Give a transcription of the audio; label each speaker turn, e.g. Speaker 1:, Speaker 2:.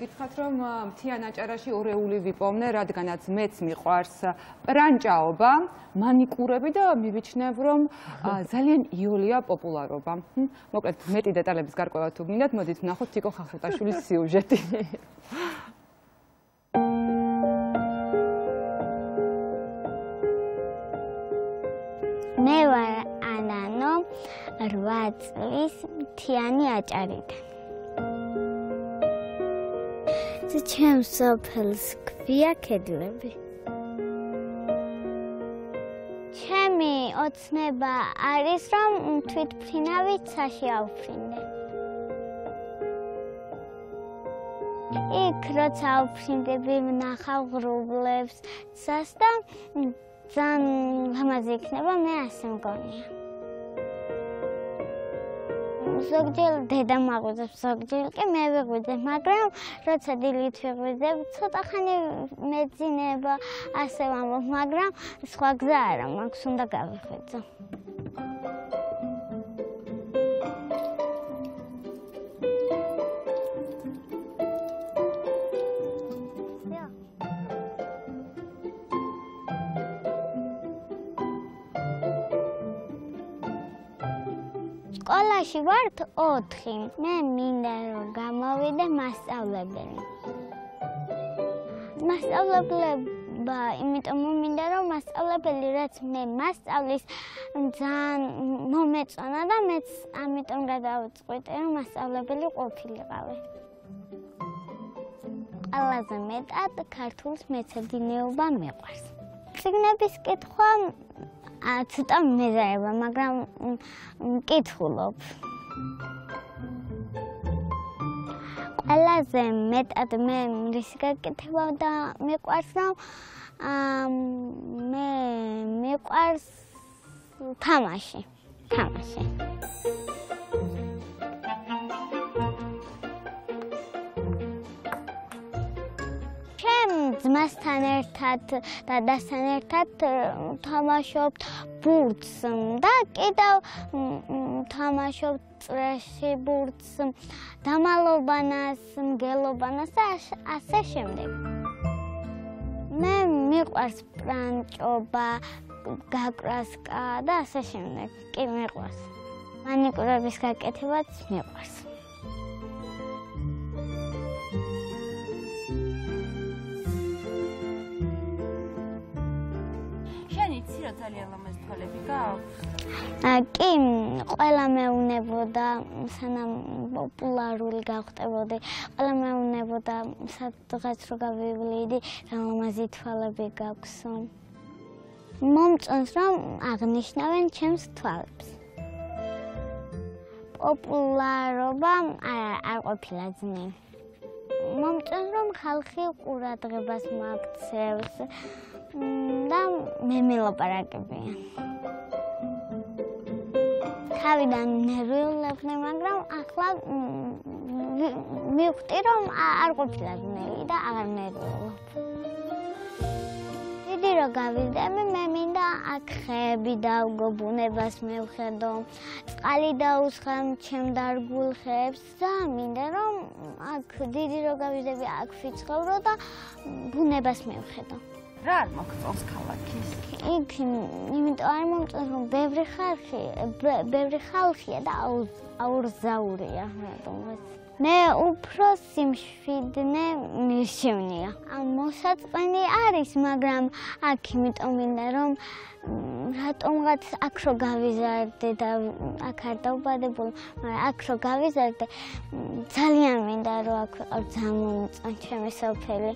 Speaker 1: გითხრათ რომ მთიან აჭარაში ორეული ვიპოვნე, რადგანაც მეც მიყვარს პრანჭაობა, მანიკურები და მივიჩნევ რომ ძალიან იოლია პოპულარობა. მოკლედ მეტი დეტალების გარკვევა თუ გინდათ, მოდით ვნახოთ თიკო ხახუტაშვილის სიუჟეტი.
Speaker 2: მე ვარ ანანო 8 წლის მთიანი აჭარიდან. ჩემს სოფელს ქვია კედლები. ჩემი ოცნება არის რომ თვითფრინავით საში ავფრინდე. იქ როცა ავფრინდები ვნახავ ღრუბლებს, სასტა ძალიან ლამაზი იქნება, მე ასე მგონია. ზოგჯერ დედა მაგვიძებს, ზოგჯერ კი მე ვიღვიძებ, მაგრამ როცა დილით ვიღვიძებ, ცოტა ხანი მეძინება, ასე ვამბობ, მაგრამ სხვა გზა არა, მაქვს უნდა გავიღვიძო. სკოლაში ვართ 4. მე მინდა რომ გამოვიდე მასწავლებელი. მასწავლებლებმა, იმიტომ მინდა რომ მასწავლებელი რაც მე მასწავლის ძალიან მომეწონა და მეც ამიტომ გადავწყვიტე რომ მასწავლებელი ყოფილიყავი. ყველაზე მეტად ქართულს მეცადინეობა მეყვარს. ციგნების კითხვა ცოტა მეზარება, მაგრამ მკითხულობ. ყველაზე მეტად მე რისი გაკეთება და მეყვარს რომ მე მეყვარს თამაში. თამაში. ძმასთან ერთად და დასთან ერთად თამაშობთ ბურთს და კიდევ თამაშობთ წრეში ბურთს, დამალობანას, მგელობანას და ასე შემდეგ. მე მიყვარს პრანჭობა, გაკრასკა და ასე შემდეგ. კი მიყვარს. მანიკურების გაკეთებაც მიყვარს.
Speaker 1: ძალიან ლამაზი თვალები გააქვს?
Speaker 2: კი, ყველა მეუნებოდა სანამ პოპულარული გავხდებოდი, ყველა მეუნებოდა სადღაც რო გავივლიდი, რა ლამაზი თვალები გაქვს. მომწონს რომ აღნიშნავენ ჩემს თვალებს. პოპულარობა არ ყოფილა ძნელი. მომწონს რომ ხალხი ყურადღებას მაქცევს. და მე მელაპარაკებია. თავიდან ნერვიულებდი, მაგრამ ახლა მივხვდი რომ არ ყოფილა ძნელი და აღარ ნერვიულობ. დიდი რა გავიდები, მე მინდა აქ ხეები დავგო, ბუნებას მევხედო, წყალი დაუსხამ ჩემ დარგულ ხეებს და მინდა რომ აქ დიდი რა გავიდები, აქ ვიცხოვრო და ბუნებას მევხედო.
Speaker 1: რა არ მოგწონს ქალაქის?
Speaker 2: იქ იმიტომ არ მომწონს რომ ბევრი ხალხი, ბევრი ხალხია და აურზაურია, რატომაც. მე უფრო სიმშვიდნე მიშოვნია. ამ მოსაწყენი არის, მაგრამ აქ იმიტომ მინდა რომ რატომღაც აქ რო გავიზარდე და აქ არ დავბადებულ, მაგრამ აქ რო გავიზარდე ძალიან მინდა რომ აქ ვიყავ ძალიან მომწონს ჩემი სოფელი.